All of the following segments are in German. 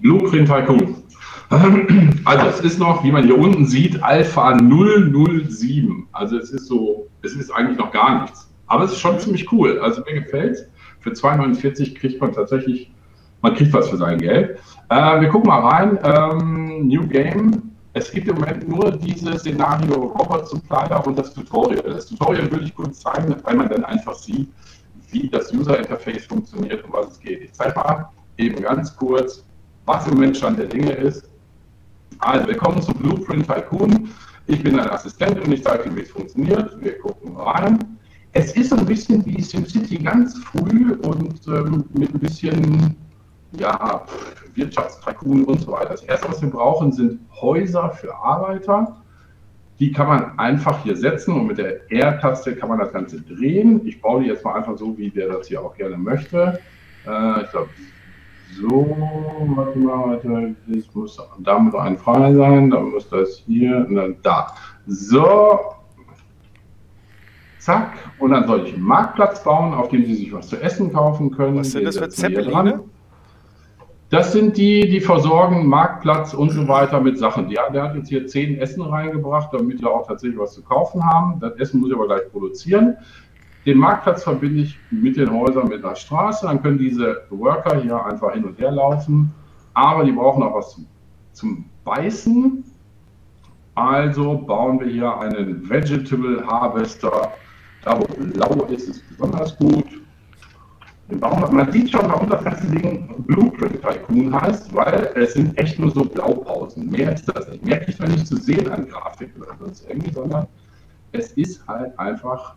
Blueprint Tycoon. Also es ist noch, wie man hier unten sieht, Alpha 007. Also es ist so, es ist eigentlich noch gar nichts. Aber es ist schon ziemlich cool. Also mir gefällt. Für 2,49 kriegt man tatsächlich, man kriegt was für sein Geld. Äh, wir gucken mal rein. Ähm, New Game. Es gibt im Moment nur dieses Szenario Robert Supplier und das Tutorial. Das Tutorial würde ich kurz zeigen, weil man dann einfach sieht, wie das User Interface funktioniert und was es geht. Ich zeige mal eben ganz kurz, was im Moment Stand der Dinge ist. Also, wir kommen zu Blueprint Tycoon. Ich bin ein Assistent und ich zeige Ihnen, wie es funktioniert. Wir gucken rein. Es ist so ein bisschen wie SimCity ganz früh und ähm, mit ein bisschen ja, Wirtschaftstycoon und so weiter. Das erste, was wir brauchen, sind Häuser für Arbeiter. Die kann man einfach hier setzen und mit der R-Taste kann man das Ganze drehen. Ich baue die jetzt mal einfach so, wie der das hier auch gerne möchte. Äh, ich glaube, so, warte mal, warte, das muss da muss ein frei sein, dann muss das hier, und dann da. So, zack, und dann soll ich einen Marktplatz bauen, auf dem Sie sich was zu essen kaufen können. Was sind das für Zeppeline? Das sind die, die versorgen Marktplatz und so weiter mit Sachen. Ja, der hat jetzt hier zehn Essen reingebracht, damit wir auch tatsächlich was zu kaufen haben. Das Essen muss ich aber gleich produzieren. Den Marktplatz verbinde ich mit den Häusern mit einer Straße. Dann können diese Worker hier einfach hin und her laufen. Aber die brauchen auch was zum, zum Beißen. Also bauen wir hier einen Vegetable Harvester. Da wo blau ist, ist besonders gut. Man sieht schon, warum das ganze Ding Blueprint Tycoon heißt, weil es sind echt nur so Blaupausen. Mehr ist das nicht. Mehr kriegt man nicht zu sehen an Grafik oder sonst irgendwie, sondern es ist halt einfach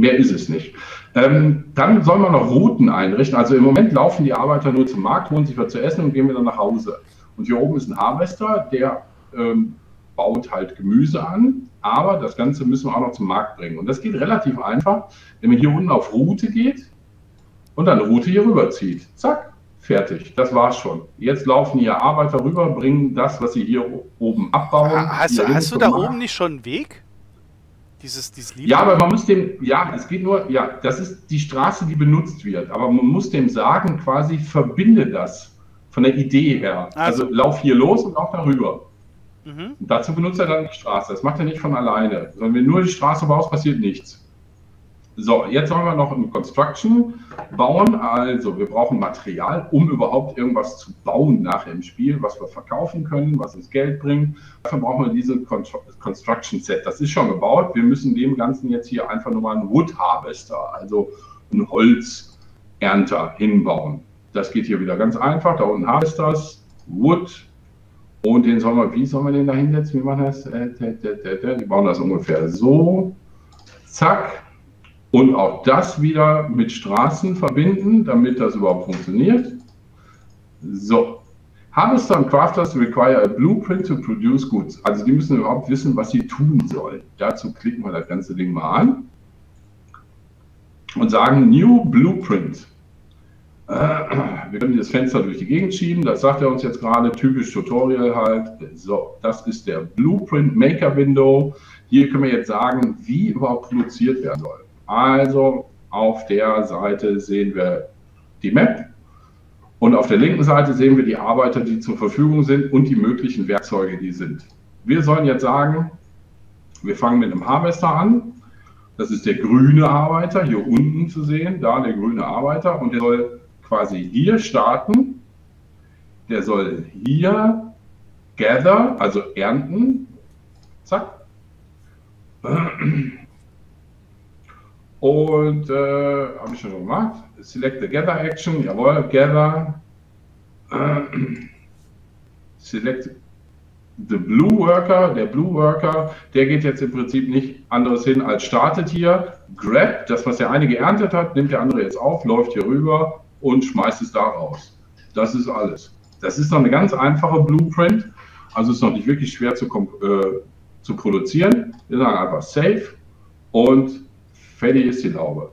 Mehr ist es nicht. Ähm, dann soll man noch Routen einrichten. Also im Moment laufen die Arbeiter nur zum Markt, holen sich was zu essen und gehen wieder nach Hause. Und hier oben ist ein Harvester, der ähm, baut halt Gemüse an, aber das Ganze müssen wir auch noch zum Markt bringen. Und das geht relativ einfach, wenn man hier unten auf Route geht und dann Route hier rüber zieht. Zack, fertig. Das war's schon. Jetzt laufen hier Arbeiter rüber, bringen das, was sie hier oben abbauen. Hast, du, hast du da oben nicht schon einen Weg? Dieses, dieses Lied. Ja, aber man muss dem, ja, es geht nur, ja, das ist die Straße, die benutzt wird. Aber man muss dem sagen, quasi verbinde das von der Idee her. Also, also lauf hier los und lauf darüber. Mhm. dazu benutzt er dann die Straße. Das macht er nicht von alleine. Sondern wenn nur die Straße baust, passiert nichts. So, jetzt wollen wir noch ein Construction bauen. Also, wir brauchen Material, um überhaupt irgendwas zu bauen nachher im Spiel, was wir verkaufen können, was uns Geld bringt. Dafür brauchen wir diese Construction Set. Das ist schon gebaut. Wir müssen dem Ganzen jetzt hier einfach nur mal einen Wood Harvester, also einen Holzernter hinbauen. Das geht hier wieder ganz einfach. Da unten Harvesters, Wood, und den sollen wir, wie sollen wir den da hinsetzen? Wie machen wir das? Äh, die bauen das ungefähr so. Zack. Und auch das wieder mit Straßen verbinden, damit das überhaupt funktioniert. So. Harvester Crafters require a blueprint to produce goods. Also die müssen überhaupt wissen, was sie tun sollen. Dazu klicken wir das ganze Ding mal an und sagen New Blueprint. Äh, wir können das Fenster durch die Gegend schieben, das sagt er uns jetzt gerade, typisch Tutorial halt. So, das ist der Blueprint Maker Window. Hier können wir jetzt sagen, wie überhaupt produziert werden soll. Also auf der Seite sehen wir die Map und auf der linken Seite sehen wir die Arbeiter, die zur Verfügung sind und die möglichen Werkzeuge, die sind. Wir sollen jetzt sagen, wir fangen mit einem Harvester an. Das ist der grüne Arbeiter, hier unten zu sehen, da der grüne Arbeiter. Und der soll quasi hier starten. Der soll hier gather, also ernten. Zack. Und äh, habe ich schon gemacht. Select the Gather Action, jawohl, Gather. Select the Blue Worker, der Blue Worker, der geht jetzt im Prinzip nicht anderes hin als startet hier, grab, das was der eine geerntet hat, nimmt der andere jetzt auf, läuft hier rüber und schmeißt es da raus. Das ist alles. Das ist noch eine ganz einfache Blueprint, also ist noch nicht wirklich schwer zu, äh, zu produzieren. Wir sagen einfach Save und Fertig ist die Laube.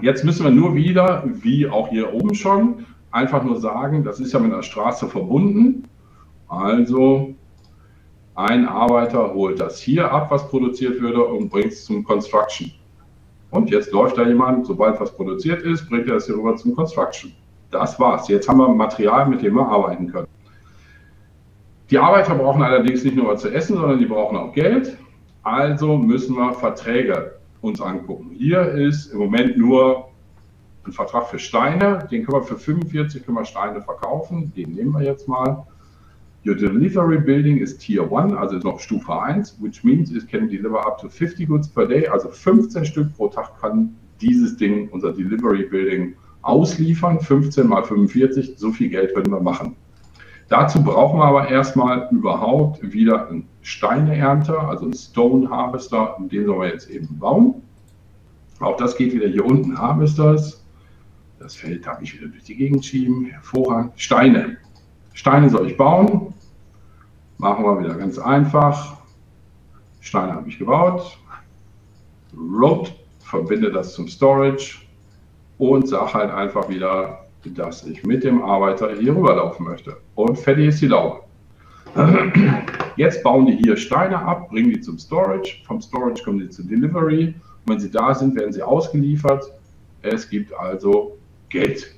Jetzt müssen wir nur wieder, wie auch hier oben schon, einfach nur sagen, das ist ja mit einer Straße verbunden. Also ein Arbeiter holt das hier ab, was produziert würde, und bringt es zum Construction. Und jetzt läuft da jemand, sobald was produziert ist, bringt er es hier rüber zum Construction. Das war's. Jetzt haben wir Material, mit dem wir arbeiten können. Die Arbeiter brauchen allerdings nicht nur was zu essen, sondern die brauchen auch Geld. Also müssen wir Verträge uns angucken. Hier ist im Moment nur ein Vertrag für Steine. Den können wir für 45 können wir Steine verkaufen. Den nehmen wir jetzt mal. Your delivery building is tier 1, also noch Stufe 1, which means it can deliver up to 50 goods per day, also 15 Stück pro Tag kann dieses Ding, unser Delivery Building, ausliefern. 15 mal 45, so viel Geld würden wir machen. Dazu brauchen wir aber erstmal überhaupt wieder einen Steineernter, also einen Stone Harvester, den sollen wir jetzt eben bauen. Auch das geht wieder hier unten, Harvesters. Das Feld darf ich wieder durch die Gegend schieben. Hervorragend. Steine. Steine soll ich bauen. Machen wir wieder ganz einfach. Steine habe ich gebaut. Road, verbinde das zum Storage und sage halt einfach wieder, dass ich mit dem Arbeiter hier rüberlaufen möchte. Und fertig ist die Laube. Jetzt bauen die hier Steine ab, bringen die zum Storage. Vom Storage kommen sie zur Delivery. Und wenn sie da sind, werden sie ausgeliefert. Es gibt also Geld.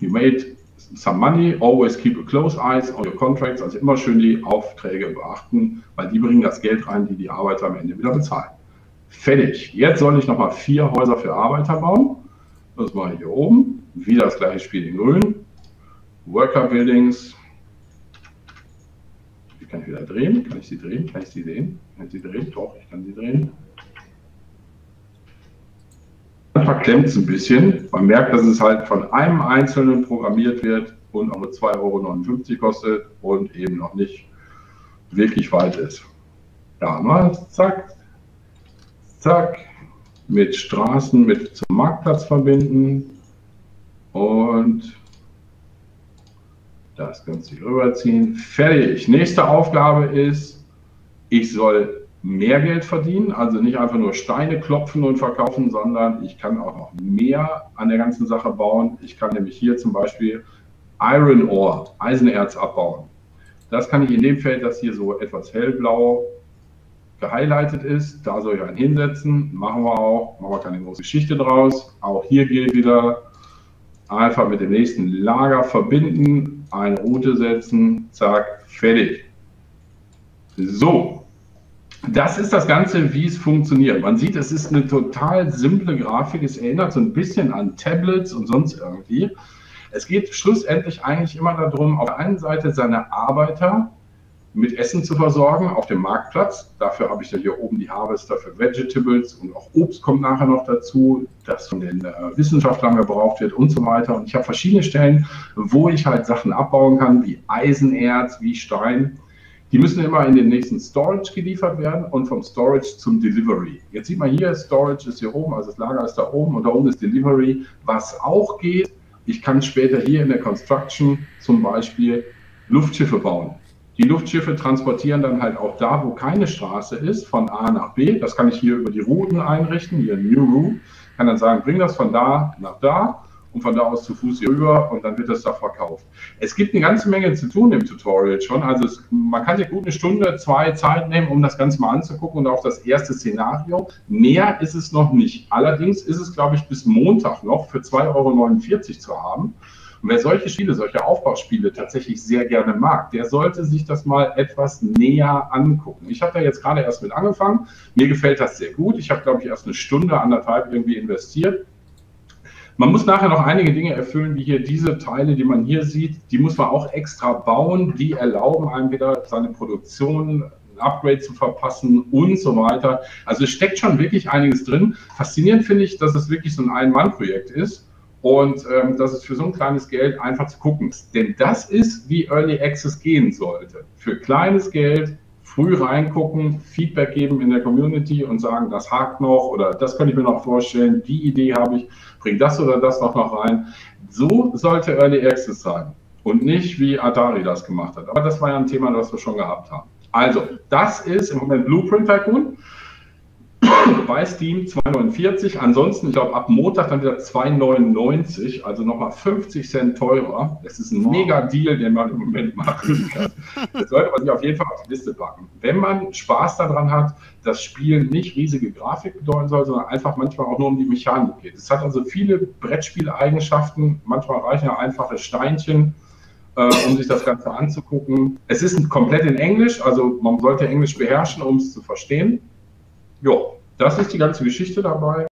You made some money, always keep a close eyes on your contracts, also immer schön die Aufträge beachten, weil die bringen das Geld rein, die die Arbeiter am Ende wieder bezahlen. Fertig. Jetzt soll ich nochmal vier Häuser für Arbeiter bauen. Das mache ich hier oben. Wieder das gleiche Spiel in grün. Worker Buildings. Die kann ich wieder drehen. Kann ich sie drehen? Kann ich sie sehen? Kann ich sie drehen? Doch, ich kann sie drehen. Dann verklemmt es ein bisschen. Man merkt, dass es halt von einem Einzelnen programmiert wird und auch nur 2,59 Euro kostet und eben noch nicht wirklich weit ist. Ja, mal zack, zack, mit Straßen mit zum Marktplatz verbinden und das Ganze rüberziehen. Fertig. Nächste Aufgabe ist, ich soll mehr Geld verdienen, also nicht einfach nur Steine klopfen und verkaufen, sondern ich kann auch noch mehr an der ganzen Sache bauen. Ich kann nämlich hier zum Beispiel Iron Ore, Eisenerz abbauen. Das kann ich in dem Feld, das hier so etwas hellblau gehighlightet ist, da soll ich einen hinsetzen, machen wir auch, machen wir keine große Geschichte draus. Auch hier gilt wieder, einfach mit dem nächsten Lager verbinden, eine Route setzen, zack, fertig. So, das ist das Ganze, wie es funktioniert. Man sieht, es ist eine total simple Grafik. Es erinnert so ein bisschen an Tablets und sonst irgendwie. Es geht schlussendlich eigentlich immer darum, auf der einen Seite seine Arbeiter mit Essen zu versorgen auf dem Marktplatz. Dafür habe ich ja hier oben die Harvester für Vegetables und auch Obst kommt nachher noch dazu, das von den äh, Wissenschaftlern gebraucht wird und so weiter. Und ich habe verschiedene Stellen, wo ich halt Sachen abbauen kann, wie Eisenerz, wie Stein. Die müssen immer in den nächsten Storage geliefert werden und vom Storage zum Delivery. Jetzt sieht man hier, Storage ist hier oben, also das Lager ist da oben und da oben ist Delivery. Was auch geht, ich kann später hier in der Construction zum Beispiel Luftschiffe bauen. Die Luftschiffe transportieren dann halt auch da, wo keine Straße ist, von A nach B. Das kann ich hier über die Routen einrichten, hier New Route. Kann dann sagen, bring das von da nach da und von da aus zu Fuß hier rüber und dann wird das da verkauft. Es gibt eine ganze Menge zu tun im Tutorial schon. Also es, man kann sich gut eine Stunde, zwei Zeit nehmen, um das Ganze mal anzugucken und auch das erste Szenario. Mehr ist es noch nicht. Allerdings ist es, glaube ich, bis Montag noch für 2,49 Euro zu haben. Und wer solche Spiele, solche Aufbauspiele tatsächlich sehr gerne mag, der sollte sich das mal etwas näher angucken. Ich habe da jetzt gerade erst mit angefangen. Mir gefällt das sehr gut. Ich habe, glaube ich, erst eine Stunde, anderthalb irgendwie investiert. Man muss nachher noch einige Dinge erfüllen, wie hier diese Teile, die man hier sieht, die muss man auch extra bauen. Die erlauben einem wieder seine Produktion Upgrade zu verpassen und so weiter. Also es steckt schon wirklich einiges drin. Faszinierend finde ich, dass es wirklich so ein Ein-Mann-Projekt ist und ähm, dass es für so ein kleines Geld einfach zu gucken ist. Denn das ist, wie Early Access gehen sollte. Für kleines Geld früh reingucken, Feedback geben in der Community und sagen, das hakt noch oder das könnte ich mir noch vorstellen, die Idee habe ich, bring das oder das noch, noch rein. So sollte Early Access sein und nicht wie Atari das gemacht hat. Aber das war ja ein Thema, das wir schon gehabt haben. Also, das ist im Moment Blueprint Tycoon. Bei Steam 2,49. Ansonsten, ich glaube, ab Montag dann wieder 2,99, also nochmal 50 Cent teurer. Das ist ein wow. mega Deal, den man im Moment machen kann. Das sollte man sich auf jeden Fall auf die Liste packen. Wenn man Spaß daran hat, das Spiel nicht riesige Grafik bedeuten soll, sondern einfach manchmal auch nur um die Mechanik geht. Es hat also viele Brettspieleigenschaften. Manchmal reichen ja einfache Steinchen äh, um sich das Ganze anzugucken. Es ist komplett in Englisch, also man sollte Englisch beherrschen, um es zu verstehen. Ja, das ist die ganze Geschichte dabei.